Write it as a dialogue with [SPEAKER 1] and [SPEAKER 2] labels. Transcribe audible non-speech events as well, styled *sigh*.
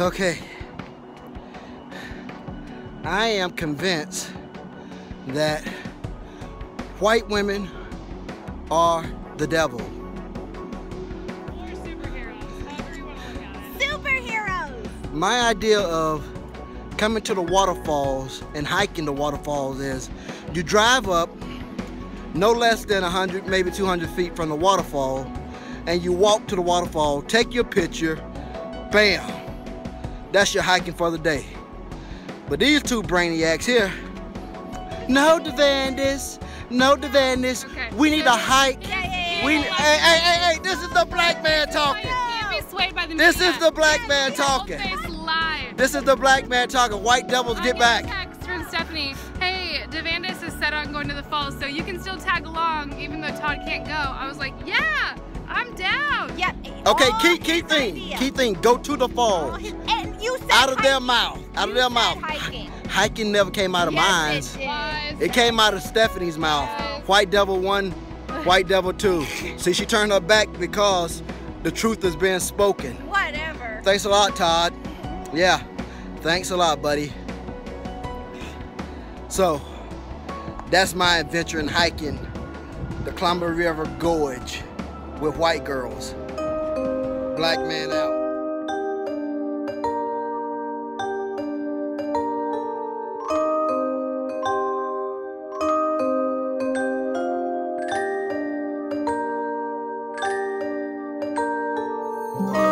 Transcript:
[SPEAKER 1] Okay. I am convinced that white women are the devil.
[SPEAKER 2] Superheroes.
[SPEAKER 1] My idea of coming to the waterfalls and hiking the waterfalls is you drive up no less than 100, maybe 200 feet from the waterfall and you walk to the waterfall, take your picture, bam. That's your hiking for the day. But these two brainiacs here, no Devandis, no Devandis,
[SPEAKER 3] Okay.
[SPEAKER 1] we need a hike.
[SPEAKER 2] Yeah, yeah, yeah.
[SPEAKER 1] We,
[SPEAKER 2] yeah.
[SPEAKER 1] hey, hey, hey, hey, this is the black man oh, talking.
[SPEAKER 3] Can't be swayed by the
[SPEAKER 1] This
[SPEAKER 3] media.
[SPEAKER 1] is the black man talking. This is the black man talking. White devils get
[SPEAKER 3] got
[SPEAKER 1] back.
[SPEAKER 3] text from Stephanie. Hey, Devandis is set on going to the falls, so you can still tag along even though Todd can't go. I was like, yeah, I'm down.
[SPEAKER 2] Yep.
[SPEAKER 1] Okay,
[SPEAKER 2] all
[SPEAKER 1] key key thing,
[SPEAKER 2] idea.
[SPEAKER 1] key thing. Go to the
[SPEAKER 2] All
[SPEAKER 1] falls.
[SPEAKER 2] His- And you said
[SPEAKER 1] Out of their mouth. Out of their mouth.
[SPEAKER 2] Hiking.
[SPEAKER 1] Hiking never came out of
[SPEAKER 2] Yes,
[SPEAKER 1] mine.
[SPEAKER 2] it
[SPEAKER 1] It came out of Stephanie's mouth.
[SPEAKER 3] Yes.
[SPEAKER 1] White devil one, white devil two. *laughs* See, she turned her back because the truth is being spoken.
[SPEAKER 2] Whatever.
[SPEAKER 1] Thanks a lot, Todd. Yeah, thanks a lot, buddy. So, that's my adventure in hiking the Columbia River Gorge with white girls. Black man out. Oh.